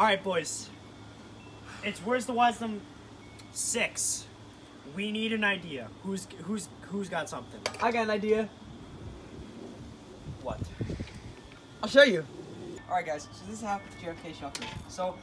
All right, boys. It's Words of Wise Dumb six. We need an idea. Who's who's who's got something? I got an idea. What? I'll show you. All right, guys. So this is how JFK shuffles. So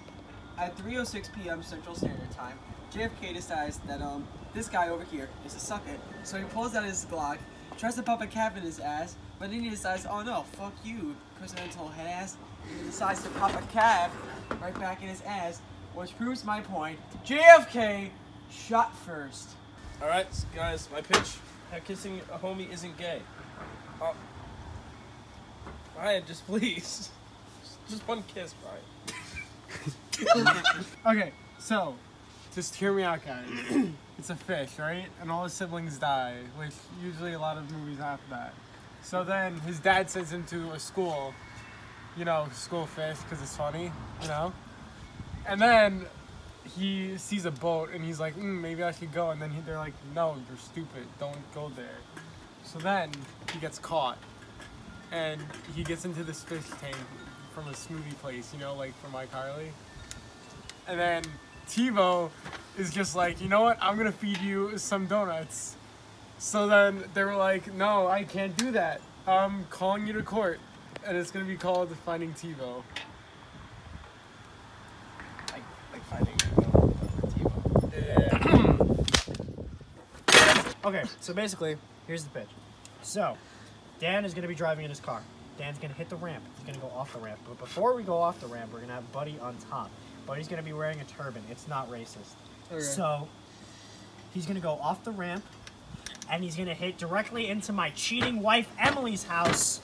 at 3:06 p.m. Central Standard Time, JFK decides that um this guy over here is a sucker. So he pulls out his Glock, tries to pop a cap in his ass, but then he decides, oh no, fuck you, presidential ass. He decides to pop a cap right back in his ass, which proves my point. JFK shot first. All right, guys, my pitch: how kissing a homie isn't gay. Uh, Brian, just please, just, just one kiss, Brian. Okay, so just hear me out, guys. it's a fish, right? And all his siblings die, which usually a lot of movies have that. So then his dad sends him to a school, you know, school fish because it's funny, you know. And then he sees a boat and he's like, mm, maybe I should go. And then he, they're like, no, you're stupid. Don't go there. So then he gets caught and he gets into this fish tank from a smoothie place, you know, like from iCarly. And then TiVo is just like, you know what? I'm gonna feed you some donuts. So then they were like, no, I can't do that. I'm calling you to court, and it's gonna be called Finding TiVo. Like, like finding TiVo. Okay, so basically, here's the pitch. So, Dan is gonna be driving in his car. Dan's gonna hit the ramp. He's gonna go off the ramp. But before we go off the ramp, we're gonna have Buddy on top. Buddy's gonna be wearing a turban. It's not racist. Okay. So, he's gonna go off the ramp, and he's gonna hit directly into my cheating wife Emily's house.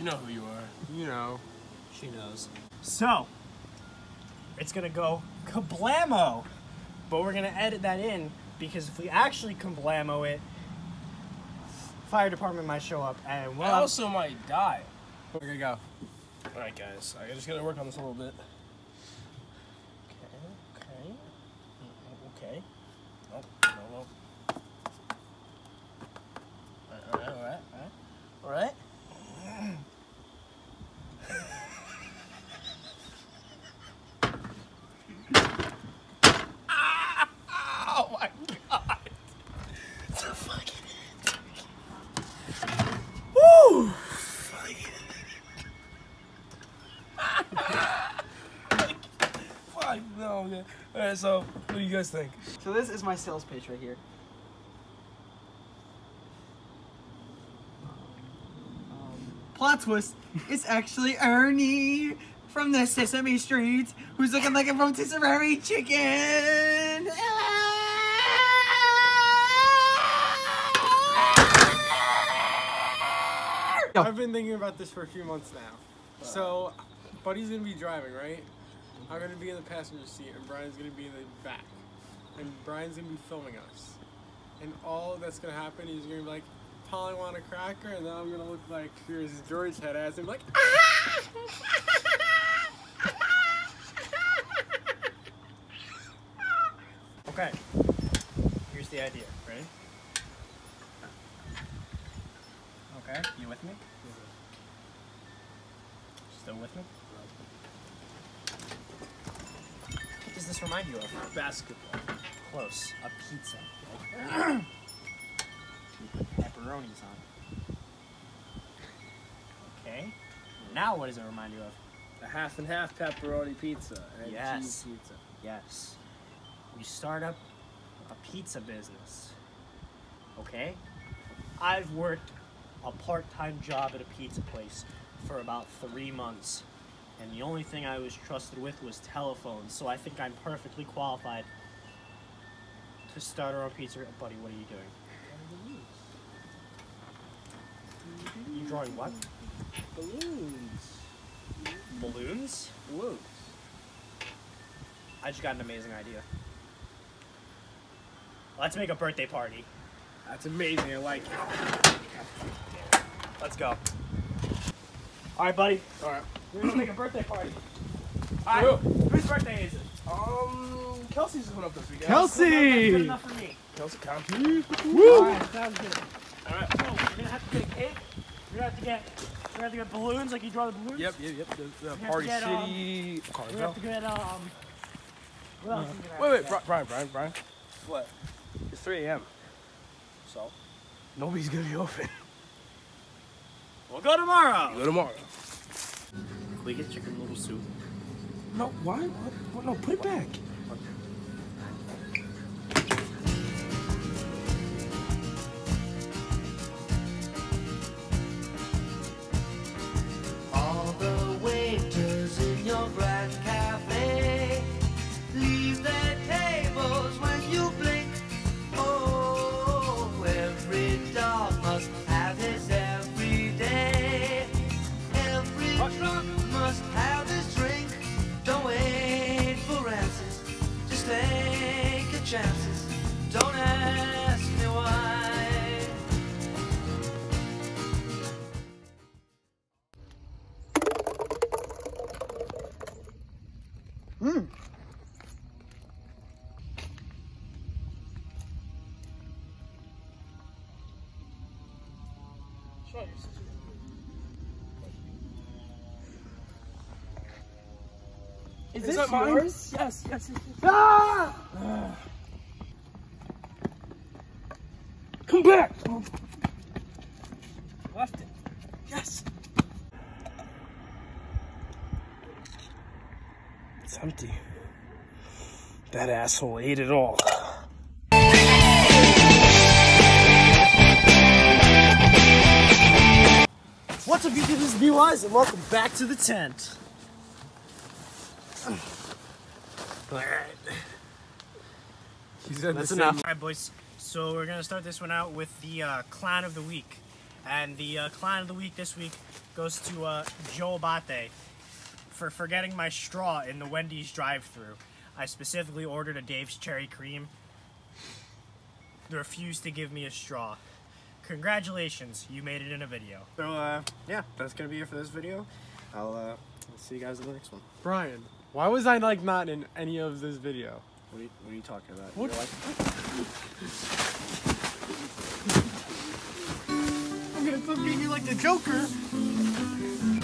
You know who you are. You know. She knows. So, it's gonna go kablamo. But we're gonna edit that in because if we actually kablamo it, fire department might show up and I well, also might die. We're gonna go. All right, guys, I just gotta work on this a little bit. okay, okay, okay. Nope, no, no. All right, all right, all right, all right. Oh my god! It's a fucking Woo! Fuck no, man. So what do you guys think? So this is my sales pitch right here. Um, plot twist, it's actually Ernie from the Sesame Street who's looking like a rotisserie chicken. I've been thinking about this for a few months now. So, Buddy's gonna be driving, right? I'm gonna be in the passenger seat, and Brian's gonna be in the back. And Brian's gonna be filming us. And all that's gonna happen is you're gonna be like, Polly want a cracker? And then I'm gonna look like Fierce George head ass and be like, ah! Okay. Here's the idea. Ready? Okay, you with me? Still with me? What does this remind you of? Basketball. Close. A pizza. You put pepperonis on. Okay. Now what does it remind you of? A half and half pepperoni pizza and Yes. cheese pizza. Yes. You start up a pizza business. Okay? I've worked a part time job at a pizza place for about three months. And the only thing I was trusted with was telephones, so I think I'm perfectly qualified to start our own pizza. Buddy, what are you doing? You drawing what? Balloons. Balloons? Balloons. I just got an amazing idea. Let's make a birthday party. That's amazing. I like it. Let's go. All right, buddy. All right. We're gonna make a birthday party. All right. Whose birthday is it? Um, Kelsey's coming up this weekend. That's good Kelsey! enough for me. Kelsey County. All right, sounds good. All right. So we're gonna have to get a cake. We're gonna have to get. We're gonna have to get balloons like you draw the balloons. Yep, yep, yep. The, the have Party get, um, City. We're gonna have to get um. What else? are we gonna have Wait, wait, get? Brian, Brian, Brian. What? It's 3 a.m. So? Nobody's gonna be open. We'll go tomorrow. Go tomorrow. Can we get chicken noodle soup? No, why? What? what? No, put it back. Is, this that yours? Yes, yes, yes. yes. Ah! Come back! Left it. Yes. It's empty. That asshole ate it all. What's up, YouTube? This is B-Wise, and welcome back to the tent. Alright, that's enough. same- Alright, boys, so we're gonna start this one out with the uh, Clown of the Week. And the uh, Clown of the Week this week goes to uh, Joe Abate for forgetting my straw in the Wendy's drive thru I specifically ordered a Dave's Cherry Cream. They refused to give me a straw. Congratulations, you made it in a video. So, uh, yeah, that's gonna be it for this video. I'll, uh, see you guys in the next one. Brian, why was I like not in any of this video? What are you, what are you talking about? What? You're like, I'm gonna look at you like the Joker.